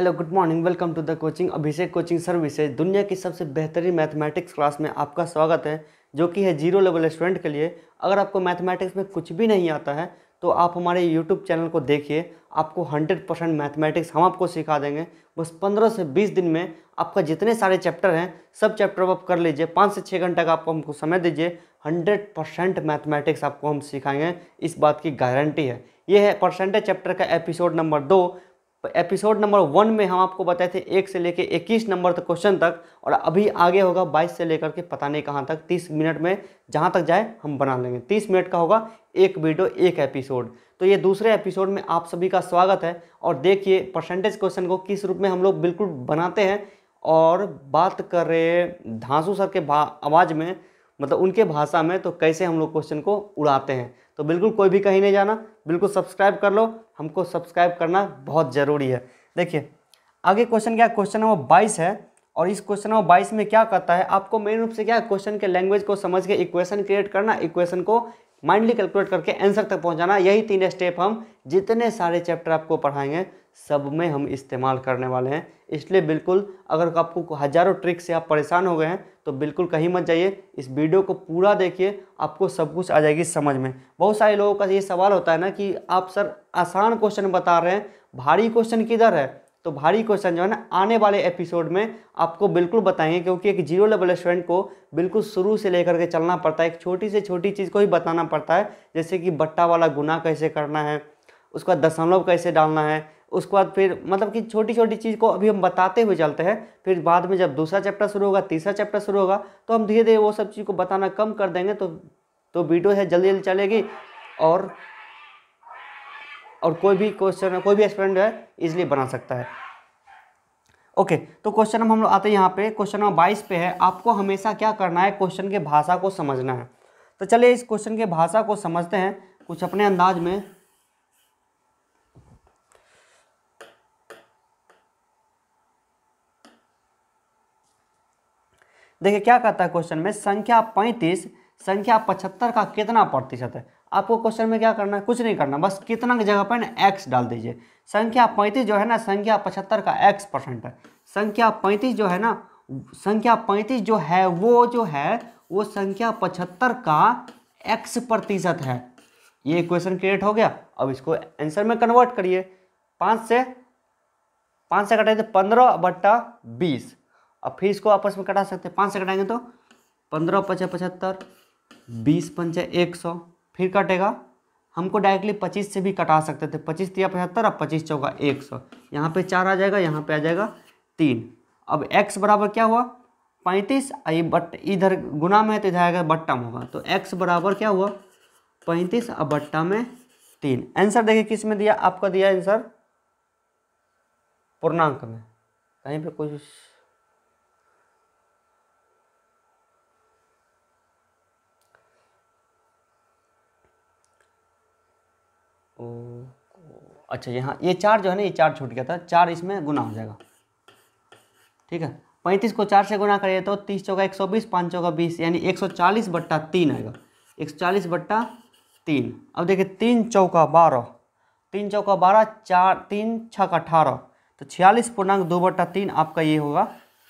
Hello good morning welcome to the coaching Abhishek coaching services दुनिया की सबसे बेहतरीन मैथमेटिक्स क्लास में आपका स्वागत है, जो कि है ज़ीरो लेवल स्टूडेंट के लिए। अगर आपको मैथमेटिक्स में कुछ भी नहीं आता है तो आप हमारे यूट्यूब चैनल को देखिए, आपको 100 परसेंट मैथमेटिक्स हम आपको सिखा देंगे। बस 15 से 20 दिन में आपका जितने सारे चैप्टर हैं, सब चैप्टर आप कर लीजिए, पाँच से छः घंटा का आपको हमको समय दीजिए 100 परसेंट मैथमेटिक्स आपको हम सिखाएँगे, इस बात की गारंटी है। ये है परसेंटेज चैप्टर का एपिसोड नंबर दो एपिसोड नंबर वन में हम आपको बताए थे एक से लेके इक्कीस नंबर तक क्वेश्चन तक, और अभी आगे होगा बाईस से लेकर के पता नहीं कहाँ तक, तीस मिनट में जहाँ तक जाए हम बना लेंगे। तीस मिनट का होगा एक वीडियो एक एपिसोड तो ये दूसरे एपिसोड में आप सभी का स्वागत है, और देखिए परसेंटेज क्वेश्चन को किस रूप में हम लोग बिल्कुल बनाते हैं, और बात कर धांसू सर के आवाज़ में मतलब उनके भाषा में तो कैसे हम लोग क्वेश्चन को उड़ाते हैं। तो बिल्कुल कोई भी कहीं नहीं जाना, बिल्कुल सब्सक्राइब कर लो हमको सब्सक्राइब करना बहुत ज़रूरी है। देखिए, आगे क्वेश्चन क्या क्वेश्चन नंबर बाईस है और इस क्वेश्चन नंबर बाईस में क्या करता है? आपको मेन रूप से क्या क्वेश्चन के लैंग्वेज को समझ के इक्वेशन क्रिएट करना इक्वेशन को माइंडली कैलकुलेट करके आंसर तक पहुंचाना, यही तीन स्टेप हम जितने सारे चैप्टर आपको पढ़ाएँगे, सब में हम इस्तेमाल करने वाले हैं। इसलिए बिल्कुल, अगर आपको हज़ारों ट्रिक से आप परेशान हो गए हैं तो बिल्कुल कहीं मत जाइए। इस वीडियो को पूरा देखिए, आपको सब कुछ आ जाएगी समझ में। बहुत सारे लोगों का ये सवाल होता है ना कि आप सर आसान क्वेश्चन बता रहे हैं, भारी क्वेश्चन किधर है? तो भारी क्वेश्चन जो है ना, आने वाले एपिसोड में आपको बिल्कुल बताएँगे, क्योंकि एक ज़ीरो लेवल स्टूडेंट को बिल्कुल शुरू से लेकर के चलना पड़ता है। एक छोटी से छोटी चीज़ को ही बताना पड़ता है, जैसे कि बट्टा वाला गुना कैसे करना है, उसका दशमलव कैसे डालना है उसके बाद फिर मतलब कि छोटी छोटी चीज़ को अभी हम बताते हुए चलते हैं, फिर बाद में जब दूसरा चैप्टर शुरू होगा, तीसरा चैप्टर शुरू होगा तो हम धीरे धीरे वो सब चीज़ को बताना कम कर देंगे तो तो वीडियो है जल्दी जल्दी चलेगी और और कोई भी क्वेश्चन, कोई भी स्टूडेंट है इजिली बना सकता है। ओके तो क्वेश्चन हम लोग आते हैं यहाँ पे क्वेश्चन नंबर बाईस पे है, आपको हमेशा क्या करना है क्वेश्चन के भाषा को समझना है। तो चलिए इस क्वेश्चन के भाषा को समझते हैं, कुछ अपने अंदाज में। देखिए, क्या कहता है क्वेश्चन में? संख्या पैंतीस, संख्या पचहत्तर का कितना प्रतिशत है? आपको क्वेश्चन में क्या करना है? कुछ नहीं करना, बस कितना की जगह पर ना एक्स डाल दीजिए। संख्या पैंतीस जो है ना, संख्या पचहत्तर का एक्स परसेंट है। संख्या पैंतीस जो है ना, संख्या पैंतीस जो है, वो जो है, वो संख्या पचहत्तर का एक्स प्रतिशत है। ये क्वेश्चन क्रिएट हो गया। अब इसको आंसर में कन्वर्ट करिए। पाँच से पाँच से कटाइए तो पंद्रह बट्टा बीस। अब फिर इसको आपस में कटा सकते हैं। पाँच से कटाएँगे तो पंद्रह पचे पचहत्तर, बीस पंचे एक सौ। फिर कटेगा। हमको डायरेक्टली पच्चीस से भी कटा सकते थे। पच्चीस दिया पचहत्तर, अब पच्चीस चौका एक सौ। यहाँ पर चार आ जाएगा, यहाँ पे आ जाएगा तीन। अब एक्स बराबर क्या हुआ? पैंतीस, आई बट इधर गुना में है तो इधर आएगा बट्टा में होगा। तो एक्स बराबर क्या हुआ? पैंतीस, अब बट्टा में तीन। आंसर देखिए किसमें दिया? आपका दिया आंसर पूर्णांक में। कहीं पे कुछ ओ अच्छा यहाँ, ये चार जो है ना, ये चार छूट गया था, चार इसमें गुना हो जाएगा। ठीक है, पैंतीस को चार से गुना करिए तो तीस चौका एक सौ बीस, पाँच चौका बीस, यानी एक सौ चालीस बट्टा तीन आएगा। एक सौ चालीस बट्टा तीन। अब देखिए, तीन चौका बारह, तीन चौका बारह, चार, तीन छः का अठारह तो छियालीस पूर्णांक दो बट्टा तीन आपका ये होगा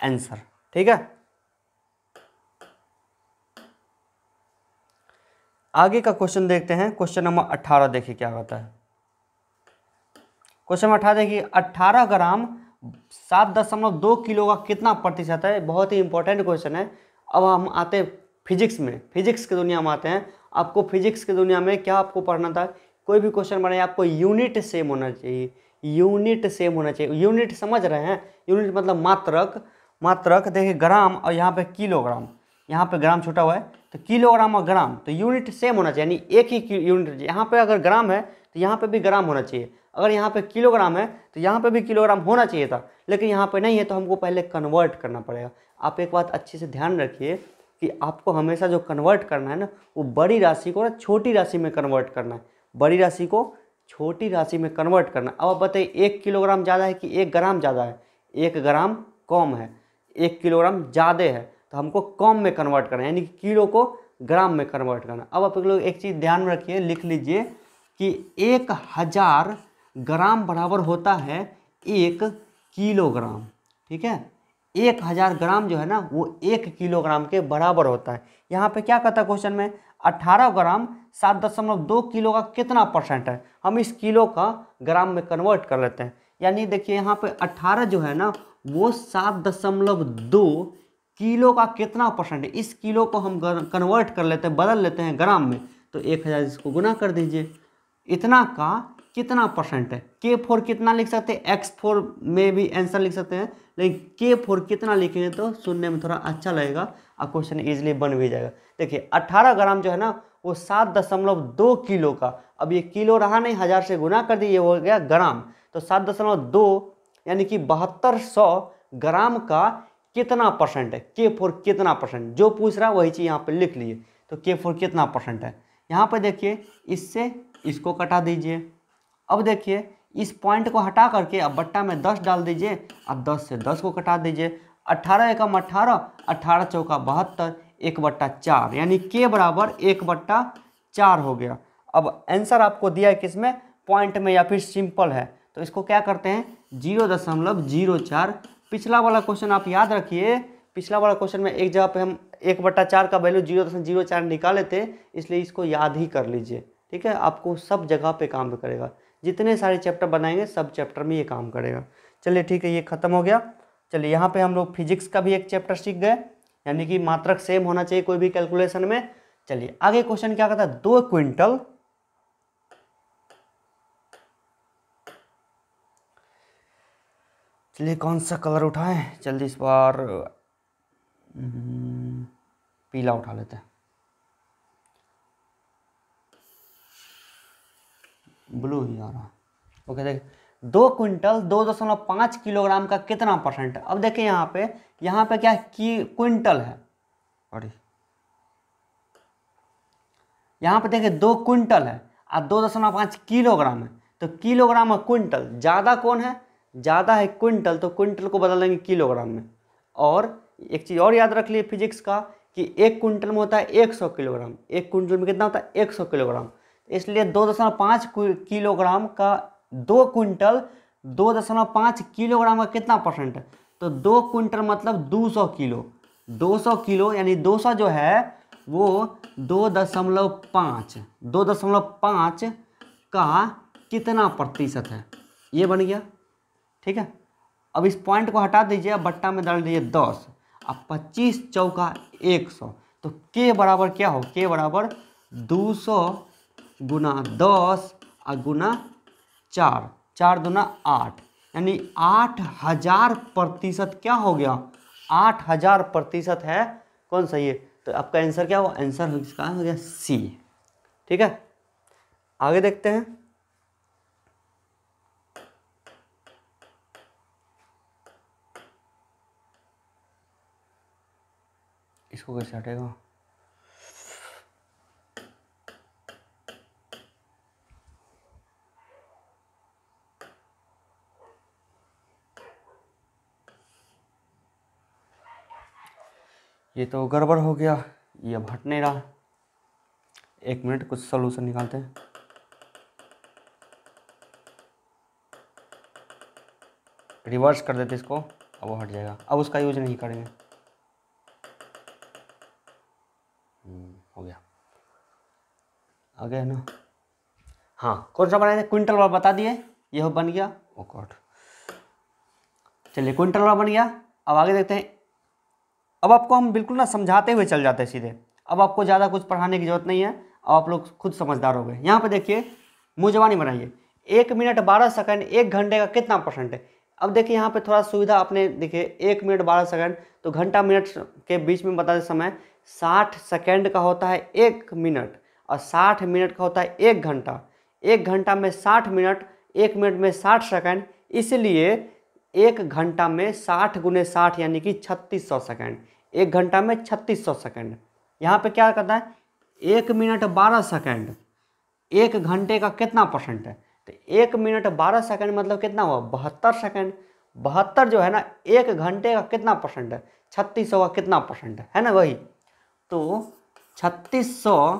आंसर। ठीक है? आगे का क्वेश्चन देखते हैं। क्वेश्चन नंबर अट्ठारह देखिए क्या होता है। क्वेश्चन नंबर अठारह, देखिए अट्ठारह ग्राम सात दशमलव दो किलो का कितना प्रतिशत है? बहुत ही इंपॉर्टेंट क्वेश्चन है। अब हम आते हैं फिजिक्स में। फिजिक्स की दुनिया में आते हैं। आपको फिजिक्स की दुनिया में क्या आपको पढ़ना था? कोई भी क्वेश्चन बनाए आपको यूनिट सेम होना चाहिए। यूनिट सेम होना चाहिए। यूनिट समझ रहे हैं? यूनिट मतलब मात्रक। मात्रक, देखिए, ग्राम और यहाँ पे किलोग्राम। यहाँ पे ग्राम छोटा हुआ है। तो किलोग्राम और ग्राम तो यूनिट सेम होना चाहिए, यानी एक ही यूनिट यहाँ पे अगर ग्राम है तो यहाँ पे भी ग्राम होना चाहिए। अगर यहाँ पे किलोग्राम है तो यहाँ पे भी किलोग्राम होना चाहिए था, लेकिन यहाँ पे नहीं है तो हमको पहले कन्वर्ट करना पड़ेगा। आप एक बात अच्छे से ध्यान रखिए कि आपको हमेशा जो कन्वर्ट करना है ना, वो बड़ी राशि को ना छोटी राशि में कन्वर्ट करना है। बड़ी राशि को छोटी राशि में कन्वर्ट करना। अब आप बताइए, एक किलोग्राम ज़्यादा है कि एक ग्राम ज़्यादा है? एक ग्राम कम है। एक किलोग्राम ज़्यादा है। तो हमको कम में कन्वर्ट करना है, यानी कि किलो को ग्राम में कन्वर्ट करना अब आप लोग एक चीज़ ध्यान में रखिए, लिख लीजिए कि एक हज़ार ग्राम बराबर होता है एक किलोग्राम, ठीक है? एक हज़ार ग्राम जो है ना, वो एक किलोग्राम के बराबर होता है। यहाँ पे क्या कहता है क्वेश्चन में? अट्ठारह ग्राम सात दशमलव दो किलो का कितना परसेंट है? हम इस किलो का ग्राम में कन्वर्ट कर लेते हैं। यानी देखिए, यहाँ पे अट्ठारह जो है ना, वो सात दशमलव दो किलो का कितना परसेंट है? इस किलो को हम कन्वर्ट कर लेते हैं, बदल लेते हैं ग्राम में तो एक हज़ार इसको गुना कर दीजिए। इतना का कितना परसेंट है? के फोर कितना लिख सकते हैं? एक्स फोर में भी आंसर लिख सकते हैं, लेकिन के फोर कितना लिखेंगे तो सुनने में थोड़ा अच्छा लगेगा, और क्वेश्चन ईजिली बन भी जाएगा। देखिए अट्ठारह ग्राम जो है ना, वो सात दशमलव दो किलो का। अब ये किलो रहा नहीं, हज़ार से गुना कर दिए हो गया ग्राम। तो सात दशमलव दो, यानी कि बहत्तर सौ ग्राम का कितना परसेंट है? के फोर कितना परसेंट जो पूछ रहा है वही चीज़ यहाँ पर लिख लिए। तो के फोर कितना परसेंट है? यहाँ पर देखिए, इससे इसको कटा दीजिए। अब देखिए, इस पॉइंट को हटा करके अब बट्टा में दस डाल दीजिए। अब दस से दस को कटा दीजिए। अट्ठारह एकम अट्ठारह अट्ठारह चौका बहत्तर, एक बट्टा चार। यानी के बराबर एक बट्टा चार हो गया। अब आंसर आपको दिया है किसमें? पॉइंट में, या फिर सिंपल है। तो इसको क्या करते हैं? ज़ीरो दशमलव ज़ीरो चार पिछला वाला क्वेश्चन आप याद रखिए। पिछला वाला क्वेश्चन में एक जगह पे हम एक बट्टा चार का वैल्यू ज़ीरो दशमलव ज़ीरो चार निकाले थे इसलिए इसको याद ही कर लीजिए। ठीक है? आपको सब जगह पे काम करेगा। जितने सारे चैप्टर बनाएँगे, सब चैप्टर में ये काम करेगा। चलिए ठीक है, ये ख़त्म हो गया। चलिए, यहाँ पे हम लोग फिजिक्स का भी एक चैप्टर सीख गए। यानी कि मात्रक सेम होना चाहिए कोई भी कैलकुलेशन में। चलिए, आगे क्वेश्चन क्या कहता है? दो क्विंटल चलिए कौन सा कलर उठाएँ? जल्दी इस बार हम्म, पीला उठा लेते हैं। ब्लू ही आ रहा। ओके देख दो क्विंटल दो दशमलव पाँच किलोग्राम का कितना परसेंट? अब देखिए यहाँ पे यहाँ पे क्या है क्विंटल है? अरे। यहाँ पे देखिए दो क्विंटल है और दो दशमलव पाँच किलोग्राम है। तो किलोग्राम और क्विंटल ज़्यादा कौन है? ज़्यादा है क्विंटल तो क्विंटल को बदल देंगे किलोग्राम में। और एक चीज़ और याद रख लिए फिजिक्स का, कि एक क्विंटल में होता है एक सौ किलोग्राम, एक क्विंटल में कितना होता है एक सौ किलोग्राम। इसलिए दो दशमलव पाँच किलोग्राम का दो क्विंटल, दो दशमलव पाँच किलोग्राम का कितना परसेंट है? तो दो क्विंटल मतलब दो सौ किलो। दो सौ किलो यानी दो सौ जो है, वो दो दशमलव पाँच, दो दशमलव पाँच का कितना प्रतिशत है? ये बन गया। ठीक है? अब इस पॉइंट को हटा दीजिए, अब बट्टा में डाल दीजिए दस। अब पच्चीस चौका एक सौ। तो के बराबर क्या हो? के बराबर दो सौ गुना दस और गुना चार। चार दुना आठ। यानी आठ हज़ार प्रतिशत क्या हो गया? आठ हज़ार प्रतिशत है। कौन सा ये? तो आपका आंसर क्या हो आंसर इसका हो गया सी ठीक है? आगे देखते हैं। इसको कैसे हटेगा? ये तो गड़बड़ हो गया, ये अब हट नहीं रहा। एक मिनट, कुछ सोल्यूशन निकालते हैं। रिवर्स कर देते इसको, अब वो हट जाएगा। अब उसका यूज़ नहीं करेंगे। हो गया। आ गया ना? हाँ कौन सा बनाए थे? क्विंटल वाला बता दिए। यह बन गया। ओ गॉड चलिए, क्विंटल वाला बन गया। अब आगे देखते हैं। अब आपको हम बिल्कुल ना समझाते हुए चल जाते हैं सीधे। अब आपको ज़्यादा कुछ पढ़ाने की ज़रूरत नहीं है। अब आप लोग खुद समझदार हो गए। यहाँ पर देखिए, मुँह जवानी बनाइए। एक मिनट बारह सेकंड, एक घंटे का कितना परसेंट है? अब देखिए, यहाँ पे थोड़ा सुविधा आपने देखिए, एक मिनट बारह सेकंड तो घंटा मिनट के बीच में बताते समय साठ सेकेंड का होता है एक मिनट और साठ मिनट का होता है एक घंटा। एक घंटा में साठ मिनट, एक मिनट में साठ सेकेंड, इसलिए एक घंटा में साठ गुने साठ यानी कि छत्तीस सौ सेकेंड। एक घंटा में छत्तीस सौ सेकेंड। यहाँ पे क्या करता है? एक मिनट बारह सेकेंड। एक घंटे का कितना परसेंट है? तो एक मिनट बारह सेकेंड मतलब कितना हुआ? बहत्तर सेकेंड। बहत्तर जो है ना, एक घंटे का कितना परसेंट है? छत्तीस सौ का कितना परसेंट है? है ना वही तो छत्तीस सौ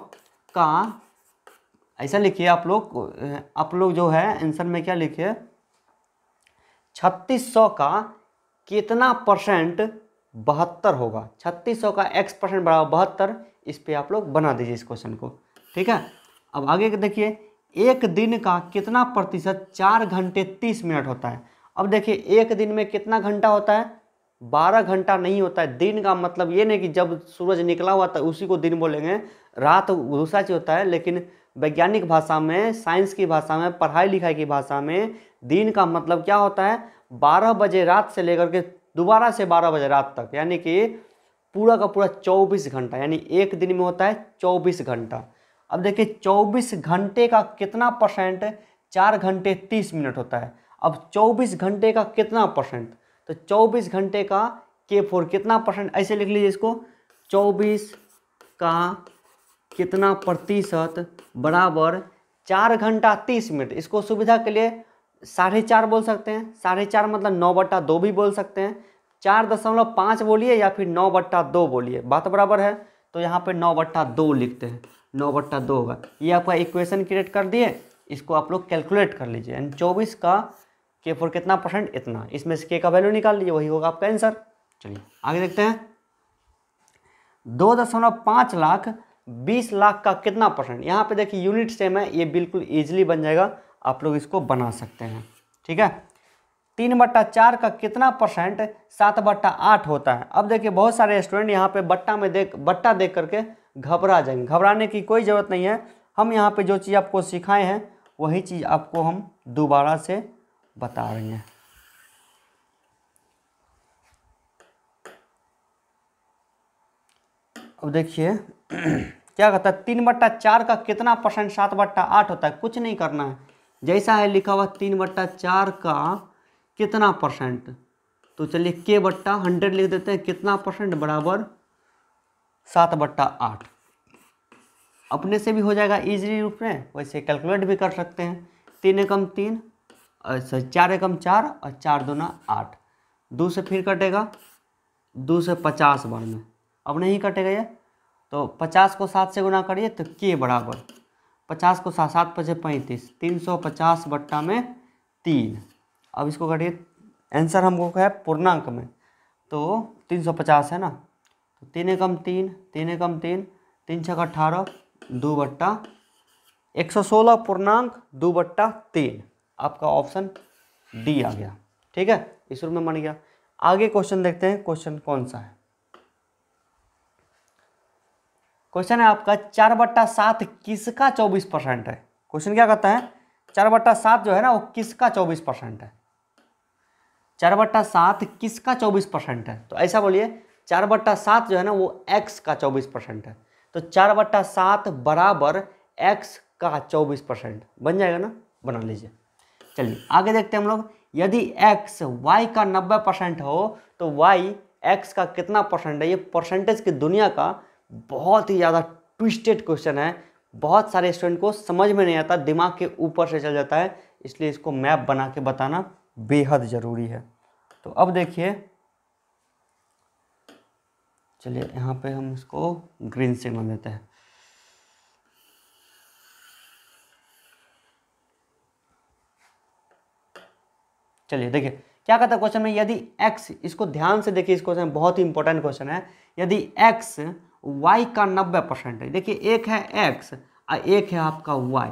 का, ऐसा लिखिए आप लोग आप लोग जो है, आंसर में क्या लिखिए? छत्तीस सौ का कितना परसेंट बहत्तर होगा? छत्तीस सौ का एक्स परसेंट बराबर बहत्तर, इस पर आप लोग बना दीजिए इस क्वेश्चन को, ठीक है? अब आगे देखिए, एक दिन का कितना प्रतिशत चार घंटे तीस मिनट होता है? अब देखिए, एक दिन में कितना घंटा होता है? बारह घंटा नहीं होता है, दिन का मतलब ये नहीं कि जब सूरज निकला हुआ था, उसी को दिन बोलेंगे। रात दूसरा चीज़ होता है, लेकिन वैज्ञानिक भाषा में, साइंस की भाषा में, पढ़ाई लिखाई की भाषा में दिन का मतलब क्या होता है? बारह बजे रात से लेकर के दोबारा से बारह बजे रात तक, यानी कि पूरा का पूरा चौबीस घंटा, यानी एक दिन में होता है चौबीस घंटा। अब देखिए, चौबीस घंटे का कितना परसेंट? चार घंटे तीस मिनट होता है। अब चौबीस घंटे का कितना परसेंट? तो चौबीस घंटे का के फोर, कितना परसेंट ऐसे लिख लीजिए इसको। चौबीस का कितना प्रतिशत बराबर चार घंटा तीस मिनट। इसको सुविधा के लिए साढ़े चार बोल सकते हैं। साढ़े चार मतलब नौ बट्टा दो भी बोल सकते हैं। चार दशमलव पाँच बोलिए या फिर नौ बट्टा दो बोलिए। बात बराबर है? तो यहाँ पे नौ बट्टा दो लिखते हैं। नौ बट्टा दो होगा। ये आपका इक्वेशन क्रिएट कर दिए। इसको आप लोग कैलकुलेट कर लीजिए। यानी चौबीस का के फोर कितना परसेंट इतना। इसमें से के का वैल्यू निकाल लीजिए, वही होगा आपका आंसर चलिए, आगे देखते हैं। दो दशमलव पाँच लाख बीस लाख का कितना परसेंट यहाँ पे देखिए यूनिट सेम है, ये बिल्कुल ईजिली बन जाएगा। आप लोग इसको बना सकते हैं। ठीक है? तीन बट्टा चार का कितना परसेंट सात बट्टा आठ होता है। अब देखिए, बहुत सारे स्टूडेंट यहाँ पे बट्टा में देख, बट्टा देख करके घबरा जाएँगे। घबराने की कोई ज़रूरत नहीं है। हम यहाँ पे जो चीज़ आपको सिखाए हैं, वही चीज़ आपको हम दोबारा से बता रही हैं। अब देखिए, क्या कहता है, तीन बट्टा चार का कितना परसेंट सात बट्टा आठ होता है? कुछ नहीं करना है। जैसा है लिखा हुआ, तीन बट्टा चार का कितना परसेंट? तो चलिए, के बट्टा हंड्रेड लिख देते हैं। कितना परसेंट बराबर सात बट्टा आठ? अपने से भी हो जाएगा इजीली रूप में। वैसे कैलकुलेट भी कर सकते हैं। तीन एकम तीन चार एकम चार और चार दूना आठ। दो से फिर कटेगा, दो से पचास बार में। अब नहीं कटेगा ये तो पचास को सात से गुना करिए तो के बराबर। पचास को सात सात पचे पैंतीस, तीन सौ पचास बट्टा में तीन। अब इसको करिए, आंसर हमको है पूर्णांक में। तो तीन सौ पचास है ना? तो तीन एकम तीन तीन एकम तीन तीन छः अठारह, दो बट्टा एक सौ सोलह पूर्णांक, दो बट्टा तीन। आपका ऑप्शन डी आ गया। ठीक है? इस रूप में बन गया। आगे क्वेश्चन देखते हैं क्वेश्चन कौन सा है? क्वेश्चन है आपका, चार बट्टा सात किसका चौबीस परसेंट है? क्वेश्चन क्या कहता है? चार बट्टा सात जो है ना, वो किसका चौबीस परसेंट है? चार बट्टा सात किसका चौबीस परसेंट है? तो ऐसा बोलिए, चार बट्टा सात जो है ना, वो एक्स का चौबीस परसेंट है। तो चार बट्टा सात बराबर एक्स का चौबीस परसेंट बन जाएगा ना? बना लीजिए। चलिए, आगे देखते हैं हम लोग। यदि एक्स वाई का नब्बे परसेंट हो तो वाई एक्स का कितना परसेंट है? ये परसेंटेज की दुनिया का बहुत ही ज़्यादा ट्विस्टेड क्वेश्चन है। बहुत सारे स्टूडेंट को समझ में नहीं आता, दिमाग के ऊपर से चल जाता है, इसलिए इसको मैप बना के बताना बेहद ज़रूरी है। तो अब देखिए, चलिए यहाँ पे हम इसको ग्रीन सिग्नल देते हैं। चलिए, देखिए, क्या कहता है क्वेश्चन में? यदि x, इसको ध्यान से देखिए इस क्वेश्चन में बहुत ही इंपॉर्टेंट क्वेश्चन है। यदि x y का नब्बे परसेंट है, देखिए, एक है x और एक है आपका y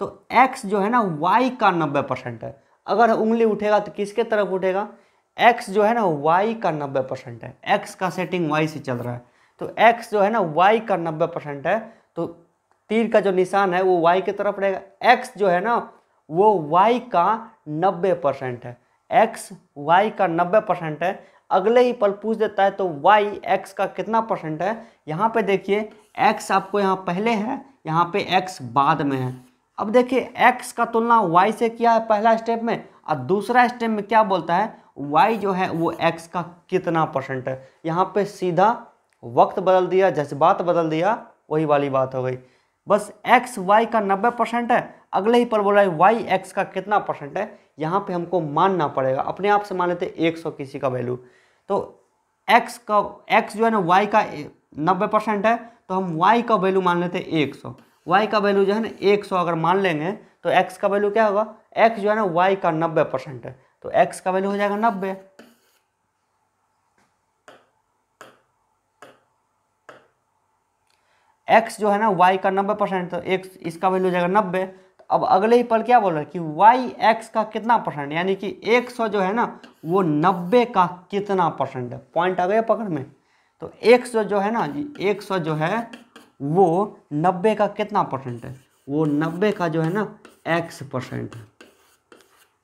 तो x जो है ना, y का नब्बे परसेंट है। अगर उंगली उठेगा तो किसके तरफ़ उठेगा? x जो है ना, y का नब्बे परसेंट है। x का सेटिंग y से चल रहा है। तो x जो है ना, y का नब्बे परसेंट है तो तीर का जो निशान है, वो y की तरफ़ रहेगा। x जो है ना, वो y का नब्बे परसेंट है। X वाई का नब्बे परसेंट है। अगले ही पल पूछ देता है तो वाई एक्स का कितना परसेंट है? यहाँ पे देखिए एक्स आपको यहाँ पहले है, यहाँ पे एक्स बाद में है। अब देखिए एक्स का तुलना वाई से किया है पहला स्टेप में, और दूसरा स्टेप में क्या बोलता है? वाई जो है, वो एक्स का कितना परसेंट है? यहाँ पे सीधा वक्त बदल दिया, जज्बात बदल दिया, वही वाली बात हो गई। बस एक्स वाई का 90 परसेंट है। अगले ही पर बोल रहा है वाई एक्स का कितना परसेंट है? यहाँ पे हमको मानना पड़ेगा। अपने आप से मान लेते एक सौ किसी का वैल्यू तो x का, x जो है ना, y का नब्बे परसेंट है तो हम y का वैल्यू मान लेते एक सौ। वाई का वैल्यू जो है ना, एक सौ अगर मान लेंगे तो x का वैल्यू क्या होगा? x जो है ना, y का नब्बे परसेंट है। तो एक्स का वैल्यू हो जाएगा नब्बे। एक्स जो है ना वाई का नब्बे परसेंट तो एक्स इसका वैल्यू हो जाएगा नब्बे। अब अगले ही पल क्या बोल रहा है कि वाई एक्स का कितना परसेंट यानी कि एक सौ जो है ना, वो नब्बे का कितना परसेंट है? पॉइंट आ गया पकड़ में। तो एक सौ जो है ना, जी, एक सौ जो है, वो नब्बे का कितना परसेंट है? वो नब्बे का जो है ना एक्स परसेंट है।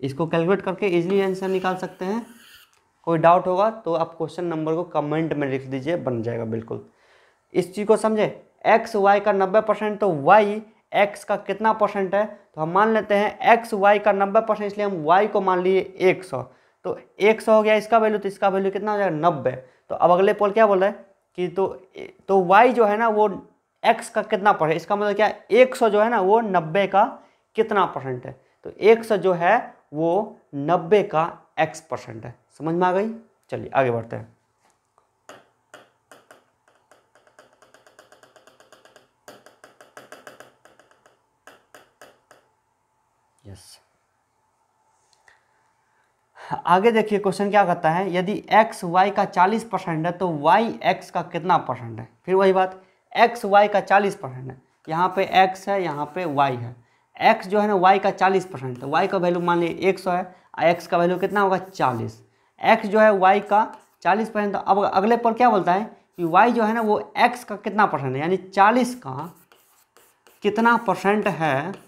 इसको कैलकुलेट करके इजीली आंसर निकाल सकते हैं। कोई डाउट होगा तो आप क्वेश्चन नंबर को कमेंट में लिख दीजिए, बन जाएगा बिल्कुल। इस चीज़ को समझे एक्स वाई का नब्बे परसेंट तो वाई एक्स का कितना परसेंट है? तो हम मान लेते हैं एक्स वाई का नब्बे परसेंट इसलिए हम वाई को मान लिए एक सौ। तो एक सौ हो गया इसका वैल्यू तो इसका वैल्यू कितना हो जाएगा? नब्बे। तो अब अगले पोल क्या बोल रहे हैं? कि तो तो वाई जो है ना, वो एक्स का कितना परसेंट इसका मतलब क्या? एक सौ जो है ना, वो नब्बे का कितना परसेंट है? तो एक सौ जो है, वो नब्बे का एक्स परसेंट है। समझ में आ गई? चलिए आगे बढ़ते हैं। यस आगे देखिए क्वेश्चन क्या कहता है? यदि एक्स वाई का 40 परसेंट है तो वाई एक्स का कितना परसेंट है? फिर वही बात एक्स वाई का 40 परसेंट है। यहाँ पे एक्स है, यहाँ पे वाई है। एक्स जो है ना वाई का 40 परसेंट है। Y का वैल्यू मान लीजिए एक सौ है एक्स का वैल्यू कितना होगा? चालीस। एक्स जो है वाई का 40 परसेंट अब अगले पर क्या बोलता है कि y जो है ना, वो एक्स का कितना परसेंट है? यानी 40 का कितना परसेंट है?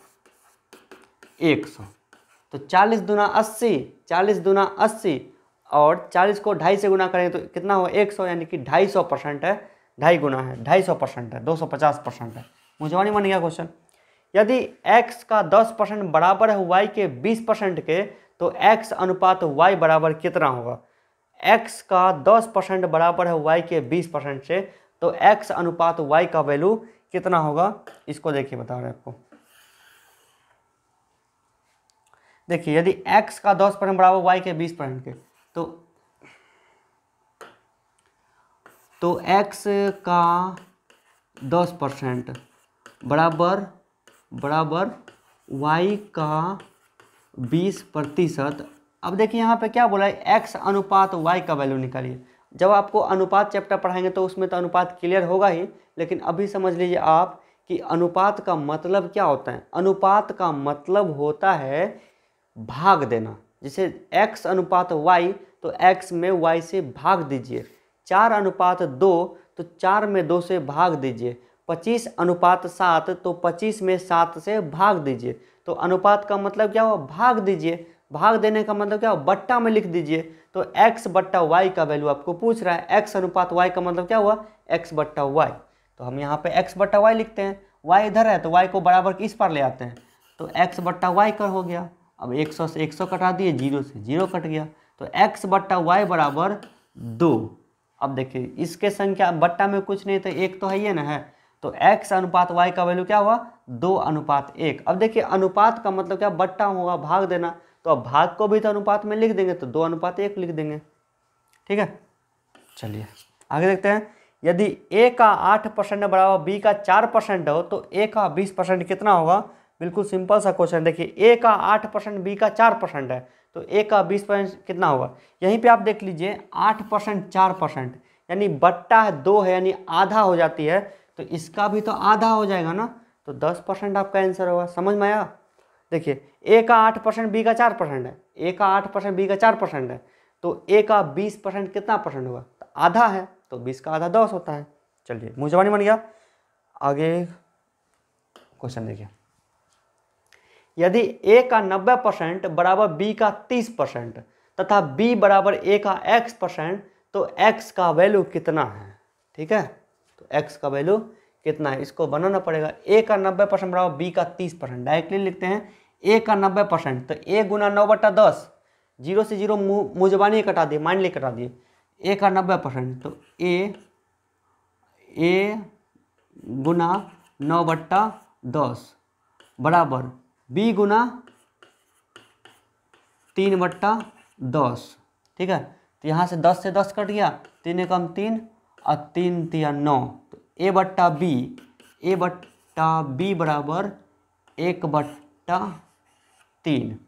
एक सौ। तो चालीस दुना अस्सी, चालीस दुना अस्सी और चालीस को ढाई से गुना करेंगे तो कितना होगा एक सौ, यानी कि ढाई सौ परसेंट है, ढाई गुना है, ढाई सौ परसेंट है, दो सौ पचास परसेंट है। मुझे नहीं बन गया क्वेश्चन यदि x का दस परसेंट बराबर है y के बीस परसेंट के तो x अनुपात y बराबर कितना होगा? x का दस परसेंट बराबर है y के बीस परसेंट से तो x अनुपात y का वैल्यू कितना होगा? इसको देखिए, बता रहे हैं आपको। देखिए, यदि x का दस परसेंट बराबर y के बीस परसेंट के तो तो x का दस परसेंट बराबर बराबर y का बीस प्रतिशत। अब देखिए, यहाँ पे क्या बोला है? x अनुपात y का वैल्यू निकालिए। जब आपको अनुपात चैप्टर पढ़ाएँगे तो उसमें तो अनुपात क्लियर होगा ही, लेकिन अभी समझ लीजिए आप कि अनुपात का मतलब क्या होता है? अनुपात का मतलब होता है भाग देना। जैसे x अनुपात y तो x में y से भाग दीजिए। चार अनुपात दो तो चार में दो से भाग दीजिए। पच्चीस अनुपात सात तो पच्चीस में सात से भाग दीजिए। तो अनुपात का मतलब क्या हुआ? भाग दीजिए। भाग देने का मतलब क्या हुआ? बट्टा में लिख दीजिए। तो x बट्टा वाई का वैल्यू आपको पूछ रहा है। x अनुपात y का मतलब क्या हुआ? x बट्टा वाई तो हम यहाँ पे x बट्टा वाई लिखते हैं। y इधर है तो y को बराबर किस पर ले आते हैं? तो x बट्टा वाई का हो गया। अब 100 से 100 कटा दिए, ज़ीरो से ज़ीरो कट गया। तो x बट्टा वाई बराबर दो। अब देखिए, इसके संख्या बट्टा में कुछ नहीं तो एक तो है ये ना, है? तो x अनुपात y का वैल्यू क्या हुआ? दो अनुपात एक। अब देखिए, अनुपात का मतलब क्या? बट्टा होगा, भाग देना। तो अब भाग को भी तो अनुपात में लिख देंगे तो दो अनुपात एक लिख देंगे। ठीक है? चलिए, आगे देखते हैं। यदि a का आठ परसेंट बराबर बी का चार परसेंट हो तो a का बीस परसेंट कितना होगा? बिल्कुल सिंपल सा क्वेश्चन, देखिए ए का आठ परसेंट बी का चार परसेंट है तो ए का बीस परसेंट कितना होगा? यहीं पे आप देख लीजिए, आठ परसेंट, चार परसेंट, यानी बट्टा है दो है, यानी आधा हो जाती है तो इसका भी तो आधा हो जाएगा ना तो दस परसेंट आपका आंसर होगा, समझ में आया? देखिए ए का आठ परसेंट बी का चार परसेंट है ए का आठ परसेंट बी का चार परसेंट है तो ए का बीस परसेंट कितना परसेंट होगा? तो आधा है तो बीस का आधा दस होता है। चलिए, मुझे बन गया। आगे क्वेश्चन देखिए। यदि ए का नब्बे परसेंट बराबर बी का तीस परसेंट तथा बी बराबर ए का एक्स परसेंट तो एक्स का वैल्यू कितना है? ठीक है? तो एक्स का वैल्यू कितना है? इसको बनाना पड़ेगा। ए का नब्बे परसेंट बराबर बी का तीस परसेंट। डायरेक्टली लिखते हैं। ए का नब्बे परसेंट तो ए गुना नौ बटा दस, ज़ीरो से ज़ीरो मुजबानी कटा दिए माइंडली कटा दिए। ए का नब्बे परसेंट तो ए ए गुना नौ बट्टा दस बराबर बी गुना तीन बट्टा दस, ठीक है? तो यहाँ से दस से दस कट गया, तीन कम तीन, और तीन तिया नौ। तो ए बट्टा बी, ए बट्टा बी बराबर एक बट्टा तीन।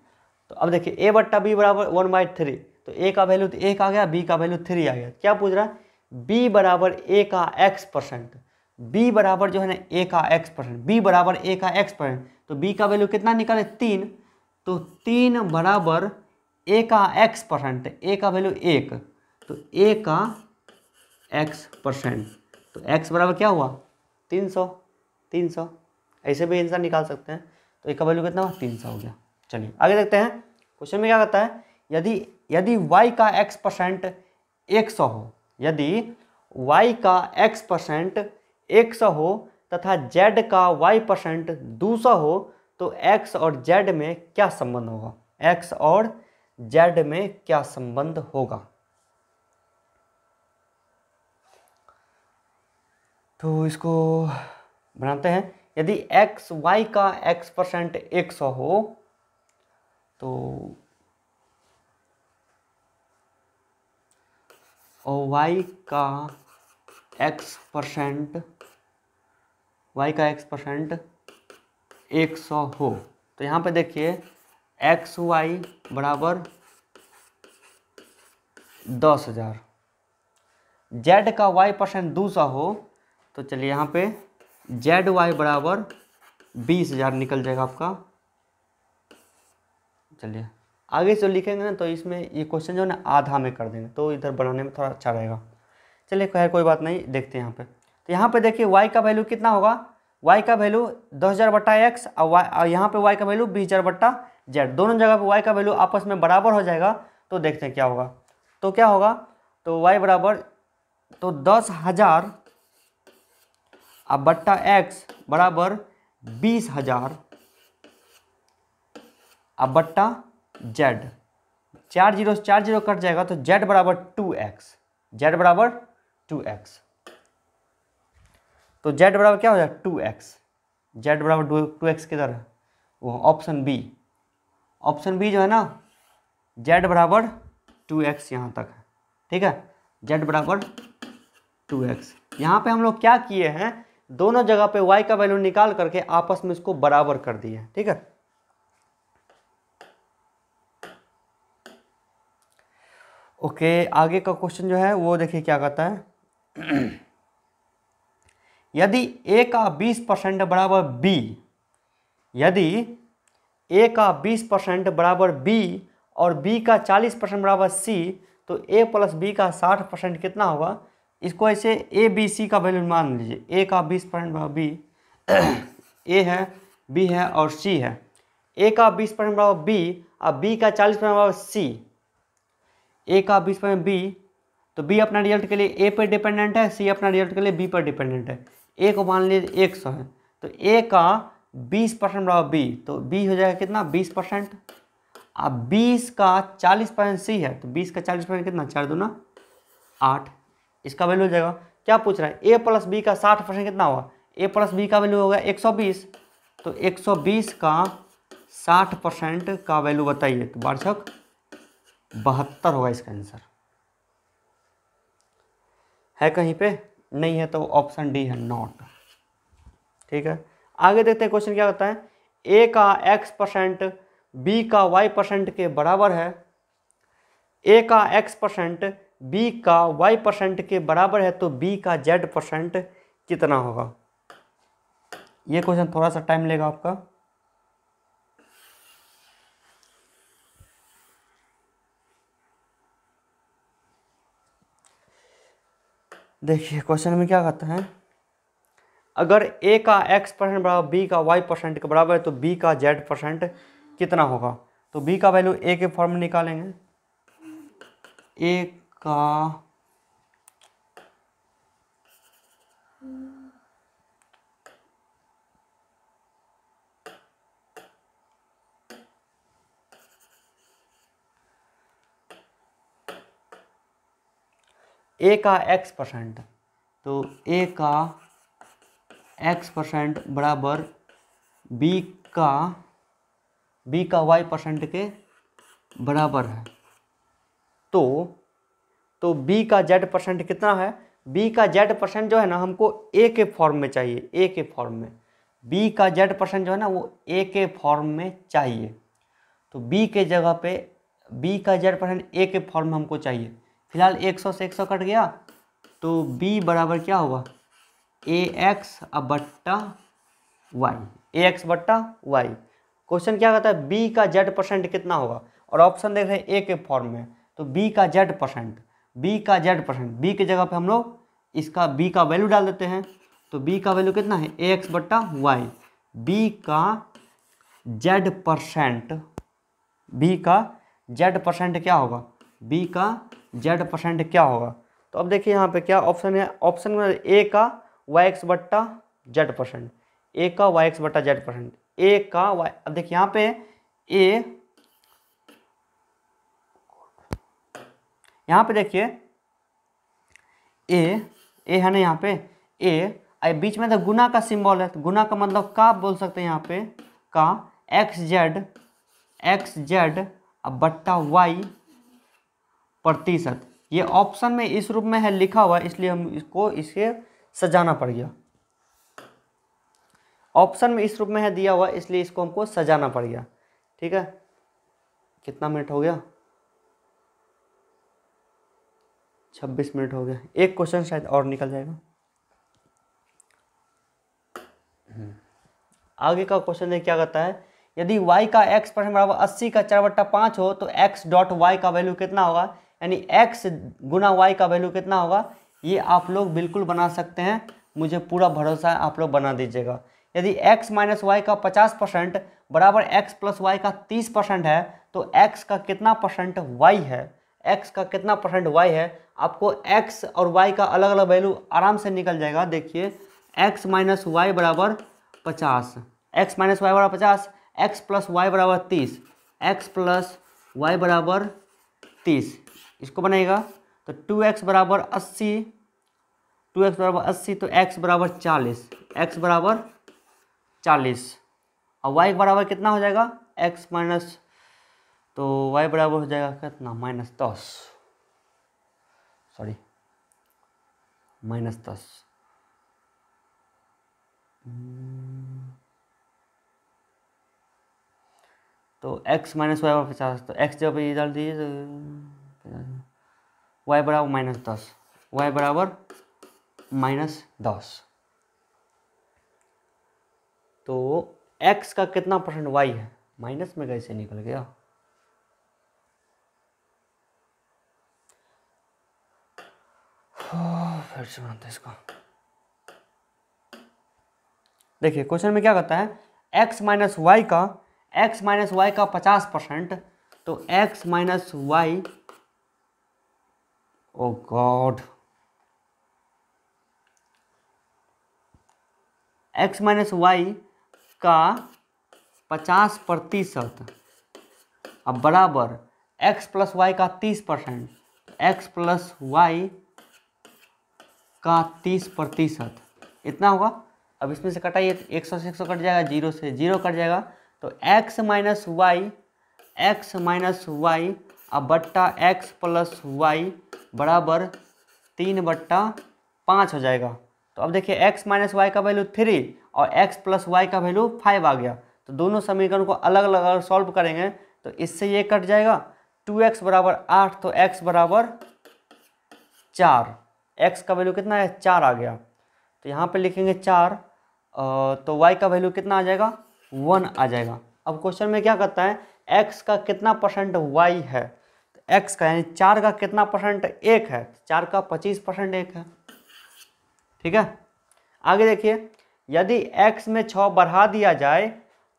तो अब देखिए, ए बट्टा बी बराबर वन बाई थ्री तो ए का वैल्यू तो एक आ गया, बी का वैल्यू थ्री आ गया। क्या पूछ रहा है? बी बराबर ए का एक्स परसेंट बी बराबर जो है ना ए का एक्स परसेंट बी बराबर ए का एक्स परसेंट तो बी का वैल्यू कितना निकाले? तीन। तो तीन बराबर ए का एक्स परसेंट ए का वैल्यू एक। तो ए का एक्स परसेंट तो एक्स बराबर क्या हुआ? तीन सौ। तीन सौ। ऐसे भी आंसर निकाल सकते हैं। तो ए का वैल्यू कितना हुआ? तीन सौ हो गया। चलिए, आगे देखते हैं। क्वेश्चन में क्या कहता है? यदि यदि y का x परसेंट एक सौ हो, यदि y का x परसेंट सौ हो तथा z का y परसेंट दो सौ हो तो x और z में क्या संबंध होगा? x और z में क्या संबंध होगा? तो इसको बनाते हैं। यदि x y का x परसेंट एक सौ हो तो और y का x परसेंट वाई का एक्स परसेंट एक सौ हो। तो यहाँ पे देखिए एक्स वाई बराबर दस हज़ार। जेड का वाई परसेंट दो सौ हो तो चलिए यहाँ पे जेड वाई बराबर बीस हज़ार निकल जाएगा आपका। चलिए, आगे से लिखेंगे ना तो इसमें ये क्वेश्चन जो है ना, आधा में कर देंगे तो इधर बनाने में थोड़ा अच्छा रहेगा। चलिए खैर, कोई बात नहीं, देखते हैं यहाँ पे। तो यहाँ पे देखिए वाई का वैल्यू कितना होगा? वाई का वैल्यू दस हज़ार बट्टा एक्स और वाई यहाँ पर वाई का वैल्यू बीस हज़ार बट्टा जेड दोनों जगह पे वाई का वैल्यू आपस में बराबर हो जाएगा तो देखते हैं क्या होगा। तो क्या होगा? तो वाई बराबर तो दस हज़ार अब बट्टा एक्स बराबर बीस हज़ार अब बट्टा जेड चार ज़ीरो चार ज़ीरो कट जाएगा तो जेड बराबर टू एक्स। जेड बराबर टू एक्स। तो जेड बराबर क्या हो जाएगा? टू एक्स जेड बराबर टू एक्स किधर है? वो ऑप्शन बी ऑप्शन बी जो है ना जेड बराबर टू एक्स यहाँ तक है। ठीक है? जेड बराबर टू एक्स यहाँ पर हम लोग क्या किए हैं? दोनों जगह पे वाई का वैल्यू निकाल करके आपस में इसको बराबर कर दिए ठीक है? ओके आगे का क्वेश्चन जो है, वो देखिए क्या कहता है। यदि ए का 20 परसेंट बराबर बी यदि ए का 20 परसेंट बराबर बी और बी का 40 परसेंट बराबर सी तो ए प्लस बी का 60 परसेंट कितना होगा? इसको ऐसे ए बी सी का वैल्यू मान लीजिए। ए का 20 परसेंट बराबर बी ए है बी है और सी है। ए का 20 परसेंट बराबर बी और बी का 40 परसेंट बराबर सी ए का बीस परसेंट बी तो बी अपना रिज़ल्ट के लिए ए पर डिपेंडेंट है सी अपना रिज़ल्ट के लिए बी पर डिपेंडेंट है। ए को मान लीजिए एक सौ है तो ए का बीस परसेंट बराबर बी तो बी हो जाएगा कितना? बीस परसेंट। अब बीस का चालीस परसेंट सी है तो बीस का चालीस परसेंट कितना? चार दो ना आठ। इसका वैल्यू हो जाएगा, क्या पूछ रहा है? ए प्लस बी का साठ परसेंट कितना होगा ए प्लस बी का वैल्यू होगा एक सौ बीस। तो एक सौ बीस का साठ परसेंट का वैल्यू बताइए तो बारछक बहत्तर होगा इसका आंसर है कहीं पे? नहीं है तो ऑप्शन डी है नॉट ठीक है? आगे देखते हैं क्वेश्चन क्या होता है? ए का एक्स परसेंट बी का वाई परसेंट के बराबर है। ए का एक्स परसेंट बी का वाई परसेंट के बराबर है तो बी का जेड परसेंट कितना होगा? ये क्वेश्चन थोड़ा सा टाइम लेगा आपका। देखिए क्वेश्चन में क्या कहता है? अगर ए का एक्स परसेंट बराबर बी का वाई परसेंट के बराबर है तो बी का जेड परसेंट कितना होगा? तो बी का वैल्यू ए के फॉर्म में निकालेंगे। ए का ए का एक्स परसेंट तो ए का एक्स परसेंट बराबर बी का बी का वाई परसेंट के बराबर है। तो तो बी का जेड परसेंट कितना है? बी का जेड परसेंट जो है ना, हमको ए के फॉर्म में चाहिए ए के फॉर्म में। बी का जेड परसेंट जो है ना, वो ए के फॉर्म में चाहिए। तो बी के जगह पे बी का जेड परसेंट ए के फॉर्म में हमको चाहिए। फ़िलहाल एक सौ से एक सौ कट गया तो बी बराबर क्या होगा ए एक्स बट्टा वाई ए एक्स बट्टा वाई क्वेश्चन क्या कहता है? बी का जेड परसेंट कितना होगा? और ऑप्शन देख रहे हैं ए के फॉर्म में तो बी का जेड परसेंट बी का जेड परसेंट बी की जगह पे हम लोग इसका बी का वैल्यू डाल देते हैं तो बी का वैल्यू कितना है? ए एक्स बट्टा वाई बी का जेड परसेंट बी का जेड परसेंट क्या होगा? बी का जेड परसेंट क्या होगा? तो अब देखिए यहाँ पे क्या ऑप्शन है? ऑप्शन में ए का वाई एक्स बट्टा जेड परसेंट। ए का वाई एक्स बट्टा जेड परसेंट। ए का वाई अब देखिए यहाँ पे ए यहाँ पे देखिए ए ए है ना यहाँ पे? ए आई बीच में तो गुना का सिंबल है तो गुना का मतलब का बोल सकते हैं यहाँ पे? का एक्स जेड एक्स जेड अब बट्टा वाई प्रतिशत। ये ऑप्शन में इस रूप में है लिखा हुआ, इसलिए हम इसको इसे सजाना पड़ गया। ऑप्शन में इस रूप में है दिया हुआ, इसलिए इसको हमको सजाना पड़ गया। ठीक है? कितना मिनट हो गया? छब्बीस मिनट हो गया। एक क्वेश्चन शायद और निकल जाएगा। आगे का क्वेश्चन है क्या कहता है। यदि y का x परसेंट बराबर अस्सी का चार बट्टा पाँच हो तो x डॉट वाई का वैल्यू कितना होगा? यानी x गुना वाई का वैल्यू कितना होगा? ये आप लोग बिल्कुल बना सकते हैं। मुझे पूरा भरोसा है, आप लोग बना दीजिएगा। यदि x माइनस वाई का पचास परसेंट बराबर x प्लस वाई का तीस परसेंट है तो x का कितना परसेंट y है? x का कितना परसेंट y है? आपको x और y का अलग अलग वैल्यू आराम से निकल जाएगा। देखिए, x माइनस वाई बराबर पचास। एक्स माइनस वाई बराबर पचास एक्स प्लस वाई बराबर तीस। एक्स प्लस वाई बराबर तीस। इसको बनेगा तो टू एक्स बराबर अस्सी, टू एक्स बराबर अस्सी तो एक्स बराबर चालीस, एक्स बराबर चालीस। और वाई बराबर कितना हो जाएगा? एक्स माइनस तो वाई बराबर हो जाएगा कितना? माइनस दस। सॉरी, माइनस दस। तो x माइनस वाई बराबर पचास तो x जब ये डाल दीजिए तो वाई बराबर माइनस दस वाई बराबर माइनस दस तो x का कितना परसेंट y है? माइनस में कैसे निकल गया। फिर से बनाते इसको। देखिए क्वेश्चन में क्या कहता है? x माइनस वाई का, x माइनस वाई का पचास परसेंट तो x minus Y oh God. x minus Y का पचास प्रतिशत, अब बराबर x प्लस वाई का तीस परसेंट, एक्स प्लस वाई का तीस प्रतिशत। इतना होगा। अब इसमें से कटाइए, एक सौ से एक सौ कट जाएगा, ज़ीरो से ज़ीरो कट जाएगा तो x minus Y, X minus Y अब बट्टा एक्स प्लस वाई बराबर तीन बट्टा पाँच हो जाएगा। तो अब देखिए एक्स माइनस वाई का वैल्यू थ्री और एक्स प्लस वाई का वैल्यू फाइव आ गया। तो दोनों समीकरण को अलग अलग अगर सॉल्व करेंगे तो इससे ये कट जाएगा। टू एक्स बराबर आठ तो एक्स बराबर चार। एक्स का वैल्यू कितना है? चार आ गया। तो यहाँ पे लिखेंगे चार तो वाई का वैल्यू कितना आ जाएगा? वन आ जाएगा। अब क्वेश्चन में क्या करता है? एक्स का कितना परसेंट वाई है? X का, यानी चार का कितना परसेंट एक है? चार का पच्चीस परसेंट एक है। ठीक है? आगे देखिए, यदि x में छः बढ़ा दिया जाए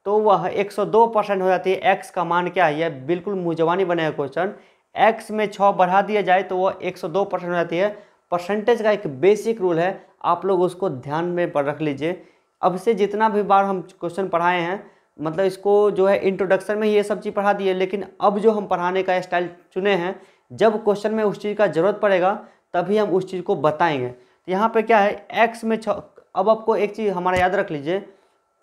तो वह 102 परसेंट हो जाती है। X का मान क्या है? यह बिल्कुल मुजवानी बनेगा क्वेश्चन x में छः बढ़ा दिया जाए तो वह 102 परसेंट हो जाती है। परसेंटेज का एक बेसिक रूल है। आप लोग उसको ध्यान में रख लीजिए। अब से जितना भी बार हम क्वेश्चन पढ़ाए हैं मतलब इसको जो है इंट्रोडक्शन में ये सब चीज़ पढ़ा दिए लेकिन अब जो हम पढ़ाने का स्टाइल चुने हैं, जब क्वेश्चन में उस चीज़ का ज़रूरत पड़ेगा, तभी हम उस चीज़ को बताएँगे। तो यहाँ पे क्या है एक्स में छ, अब आपको एक चीज़ हमारा याद रख लीजिए,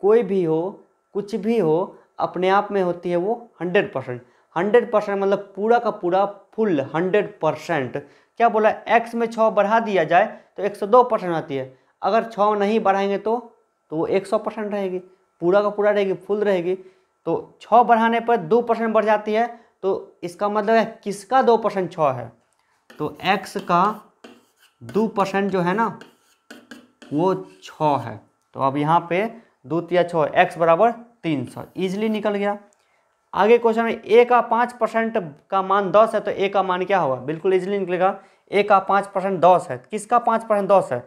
कोई भी हो, कुछ भी हो, अपने आप में होती है वो हंड्रेड परसेंट हंड्रेड परसेंट मतलब पूरा का पूरा फुल हंड्रेड परसेंट क्या बोला एक्स में छः बढ़ा दिया जाए तो एक सौ दो परसेंट आती है। अगर छः नहीं बढ़ाएँगे तो तो वो एक सौ परसेंट रहेगी। पूरा का पूरा रहेगी, फुल रहेगी। तो छः बढ़ाने पर दो परसेंट बढ़ जाती है तो इसका मतलब है किसका दो परसेंट छः है? तो एक्स का दो परसेंट जो है ना, वो छः है। तो अब यहाँ पे दो तिया छः एक्स बराबर तीन सौ। ईजिली निकल गया। आगे क्वेश्चन में ए का पाँच परसेंट का मान दस है तो ए का मान क्या होगा? बिल्कुल इजीली निकलेगा। ए का पाँच परसेंट दस है। किसका पाँच परसेंट दस है?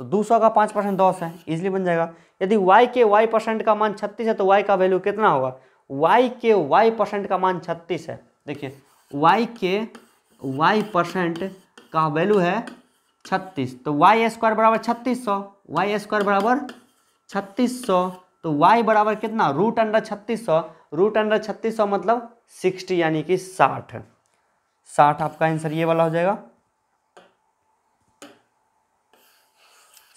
तो दो सौ का पाँच परसेंट दस है इजिली बन जाएगा। यदि वाई के वाई परसेंट का मान छत्तीस है तो वाई का वैल्यू कितना होगा? वाई के वाई परसेंट का मान छत्तीस है। देखिए वाई के वाई परसेंट का वैल्यू है छत्तीस तो वाई स्क्वायर बराबर छत्तीस सौ वाई स्क्वायर बराबर छत्तीस सौ तो वाई बराबर कितना? रूट अंडर छत्तीस सौ रूट अंडर छत्तीस सौ मतलब सिक्सटी यानी कि साठ साठ आपका आंसर ये वाला हो जाएगा।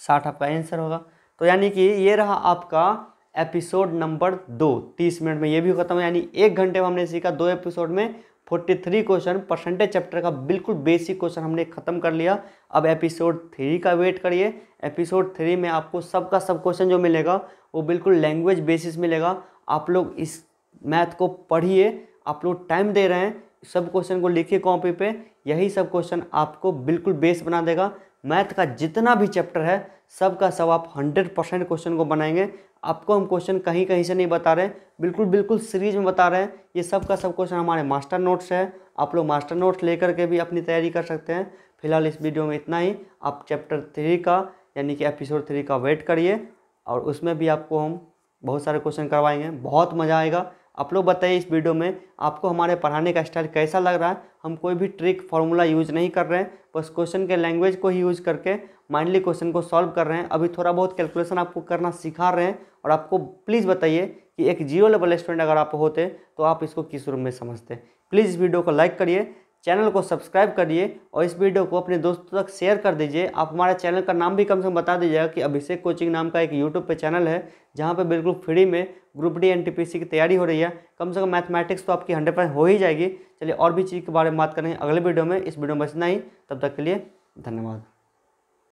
साठ आपका आंसर होगा। तो यानी कि ये रहा आपका एपिसोड नंबर दो। तीस मिनट में ये भी खत्म यानी एक घंटे में हमने सीखा। दो एपिसोड में forty three question percentage chapter का बिल्कुल बेसिक क्वेश्चन हमने खत्म कर लिया। अब एपिसोड थ्री का वेट करिए। एपिसोड थ्री में आपको सबका सब क्वेश्चन जो मिलेगा, वो बिल्कुल लैंग्वेज बेसिस मिलेगा। आप लोग इस मैथ को पढ़िए। आप लोग टाइम दे रहे हैं। सब क्वेश्चन को लिखिए कॉपी पे। यही सब क्वेश्चन आपको बिल्कुल बेस बना देगा। मैथ का जितना भी चैप्टर है सब का सब आप हंड्रेड परसेंट क्वेश्चन को बनाएँगे। आपको हम क्वेश्चन कहीं कहीं से नहीं बता रहे बिल्कुल बिल्कुल सीरीज़ में बता रहे हैं। ये सब का सब क्वेश्चन हमारे मास्टर नोट्स है। आप लोग मास्टर नोट्स लेकर के भी अपनी तैयारी कर सकते हैं। फ़िलहाल इस वीडियो में इतना ही। आप चैप्टर थ्री का, यानी कि एपिसोड थ्री का वेट करिए और उसमें भी आपको हम बहुत सारे क्वेश्चन करवाएँगे। बहुत मज़ा आएगा। आप लोग बताइए इस वीडियो में आपको हमारे पढ़ाने का स्टाइल कैसा लग रहा है? हम कोई भी ट्रिक, फार्मूला यूज़ नहीं कर रहे हैं, बस क्वेश्चन के लैंग्वेज को ही यूज़ करके माइंडली क्वेश्चन को सॉल्व कर रहे हैं। अभी थोड़ा बहुत कैलकुलेशन आपको करना सिखा रहे हैं और आपको प्लीज़ बताइए कि एक ज़ीरो लेवल स्टूडेंट अगर आप होते तो आप इसको किस रूप में समझते। प्लीज़ इस वीडियो को लाइक करिए चैनल को सब्सक्राइब करिए और इस वीडियो को अपने दोस्तों तक शेयर कर दीजिए। आप हमारे चैनल का नाम भी कम से कम बता दीजिएगा कि अभिषेक कोचिंग नाम का एक यूट्यूब पे चैनल है, जहाँ पे बिल्कुल फ्री में ग्रुप डी एन की तैयारी हो रही है। कम से कम मैथमेटिक्स तो आपकी हंड्रेड परसेंट हो ही जाएगी। चलिए और भी चीज़ के बारे में बात करेंगे अगले वीडियो में। इस वीडियो में बचना ही। तब तक के लिए धन्यवाद।